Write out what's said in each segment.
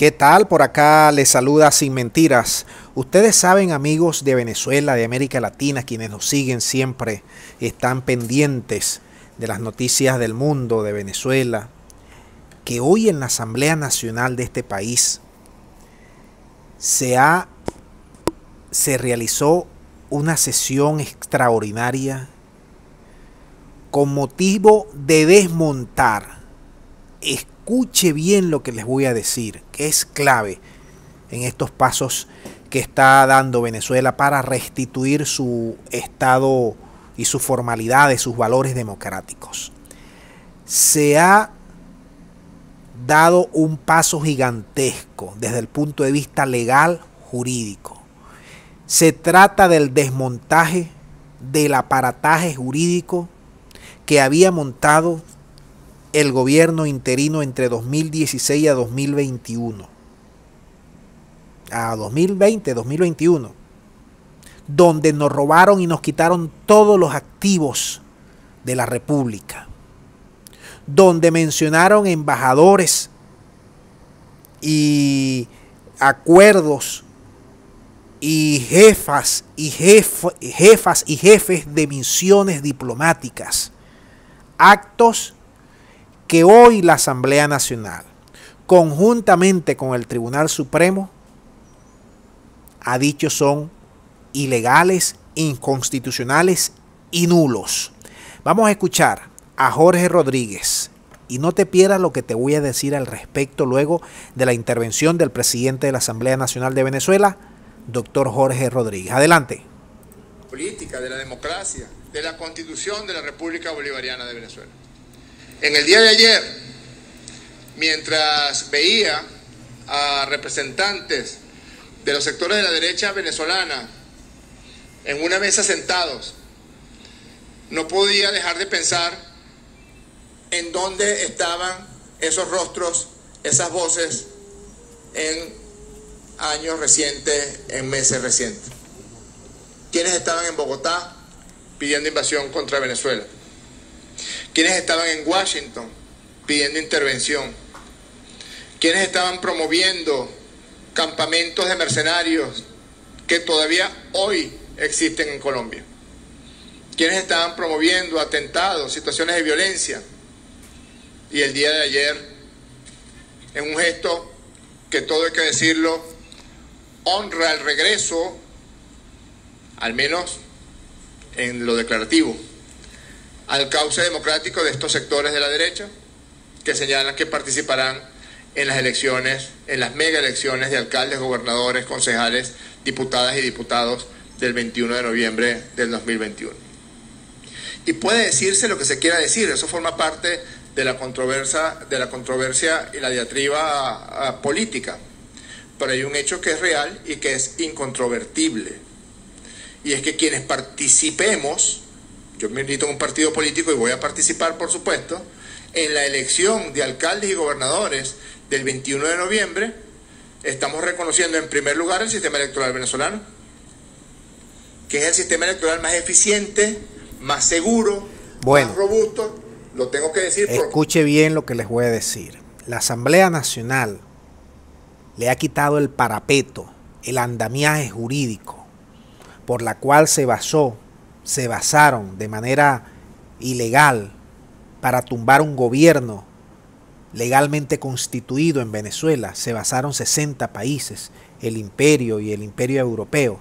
¿Qué tal? Por acá les saluda Sin Mentiras. Ustedes saben, amigos de Venezuela, de América Latina, quienes nos siguen siempre, están pendientes de las noticias del mundo, de Venezuela, que hoy en la Asamblea Nacional de este país se ha se realizó una sesión extraordinaria con motivo de desmontar escuche bien lo que les voy a decir, que es clave en estos pasos que está dando Venezuela para restituir su estado y su formalidad de sus valores democráticos. Se ha dado un paso gigantesco desde el punto de vista legal jurídico. Se trata del desmontaje del aparataje jurídico que había montado el gobierno interino entre 2016 a 2021. A 2020, 2021. Donde nos robaron y nos quitaron todos los activos de la República. Donde mencionaron embajadores y acuerdos y jefas y jefas y jefes de misiones diplomáticas. Actos que hoy la Asamblea Nacional, conjuntamente con el Tribunal Supremo, ha dicho son ilegales, inconstitucionales y nulos. Vamos a escuchar a Jorge Rodríguez y no te pierdas lo que te voy a decir al respecto luego de la intervención del presidente de la Asamblea Nacional de Venezuela, doctor Jorge Rodríguez. Adelante. Política de la democracia, de la constitución de la República Bolivariana de Venezuela. En el día de ayer, mientras veía a representantes de los sectores de la derecha venezolana en una mesa sentados, no podía dejar de pensar en dónde estaban esos rostros, esas voces en años recientes, en meses recientes. ¿Quiénes estaban en Bogotá pidiendo invasión contra Venezuela? Quienes estaban en Washington pidiendo intervención, quienes estaban promoviendo campamentos de mercenarios que todavía hoy existen en Colombia, quienes estaban promoviendo atentados, situaciones de violencia. Y el día de ayer, en un gesto que todo hay que decirlo, honra el regreso, al menos en lo declarativo, al cauce democrático de estos sectores de la derecha que señalan que participarán en las elecciones, en las mega elecciones de alcaldes, gobernadores, concejales, diputadas y diputados del 21 de noviembre del 2021. Y puede decirse lo que se quiera decir, eso forma parte de la controversia, de la controversia y la diatriba política. Pero hay un hecho que es real y que es incontrovertible. Y es que quienes participemos yo me invito a un partido político y voy a participar, por supuesto, en la elección de alcaldes y gobernadores del 21 de noviembre, estamos reconociendo en primer lugar el sistema electoral venezolano, que es el sistema electoral más eficiente, más seguro, más robusto. Lo tengo que decir. Escuche bien lo que les voy a decir. La Asamblea Nacional le ha quitado el parapeto, el andamiaje jurídico, por la cual se basó se basaron de manera ilegal para tumbar un gobierno legalmente constituido en Venezuela. Se basaron 60 países, el imperio y el imperio europeo,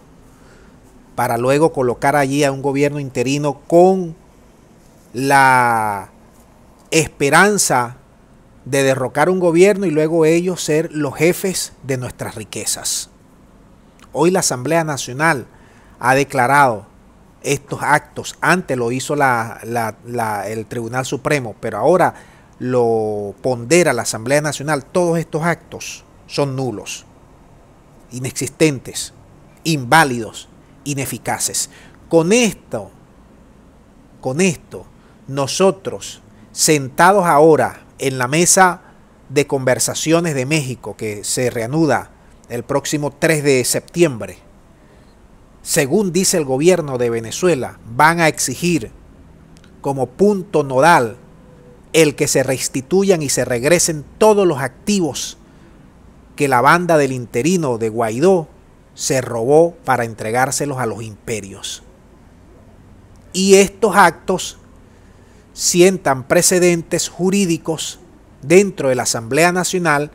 para luego colocar allí a un gobierno interino con la esperanza de derrocar un gobierno y luego ellos ser los jefes de nuestras riquezas. Hoy la Asamblea Nacional ha declarado estos actos. Antes lo hizo el Tribunal Supremo, pero ahora lo pondera la Asamblea Nacional. Todos estos actos son nulos, inexistentes, inválidos, ineficaces. Con esto, con esto, nosotros, sentados ahora en la mesa de conversaciones de México, que se reanuda el próximo 3 de septiembre, según dice el gobierno de Venezuela, van a exigir como punto nodal el que se restituyan y se regresen todos los activos que la banda del interino de Guaidó se robó para entregárselos a los imperios. Y estos actos sientan precedentes jurídicos dentro de la Asamblea Nacional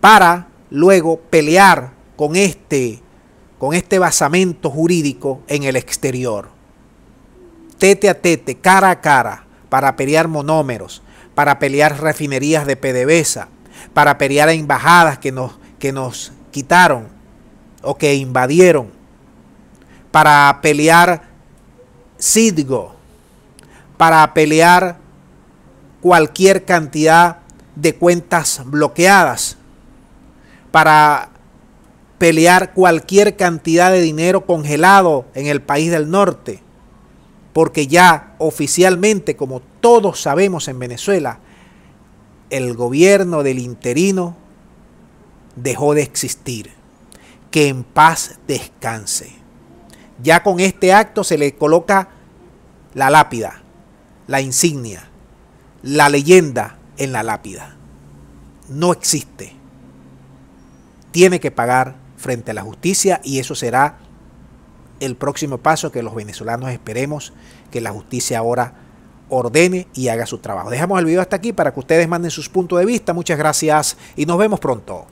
para luego pelear con este, con este basamento jurídico en el exterior. Tete a tete, cara a cara, para pelear monómeros, para pelear refinerías de PDVSA, para pelear embajadas que nos, que nos quitaron o que invadieron, para pelear Sidgo, para pelear cualquier cantidad de cuentas bloqueadas, para pelear cualquier cantidad de dinero congelado en el país del norte, porque ya oficialmente, como todos sabemos en Venezuela, el gobierno del interino dejó de existir. Que en paz descanse. Ya con este acto se le coloca la lápida, la insignia, la leyenda en la lápida. No existe. Tiene que pagar frente a la justicia y eso será el próximo paso que los venezolanos esperemos que la justicia ahora ordene y haga su trabajo. Dejamos el video hasta aquí para que ustedes manden sus puntos de vista. Muchas gracias y nos vemos pronto.